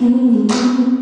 Mm-hmm.